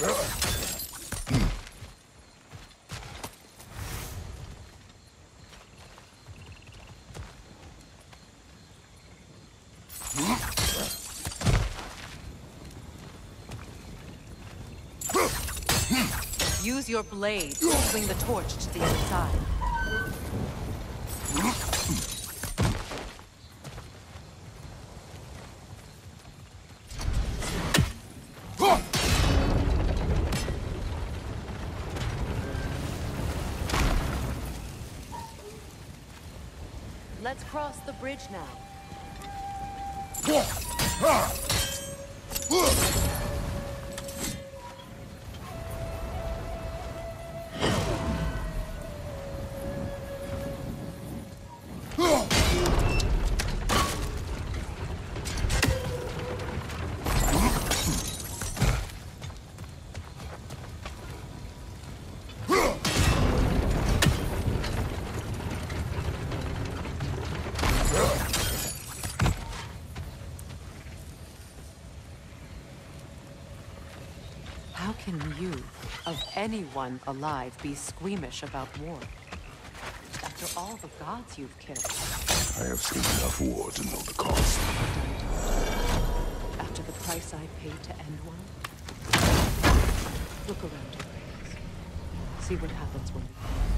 Ugh. Use your blade to swing the torch to the other side. Let's cross the bridge now. Ha! How can you, of anyone alive, be squeamish about war? After all the gods you've killed, I have seen enough war to know the cost. after the price I paid to end one? Look around you. See what happens when we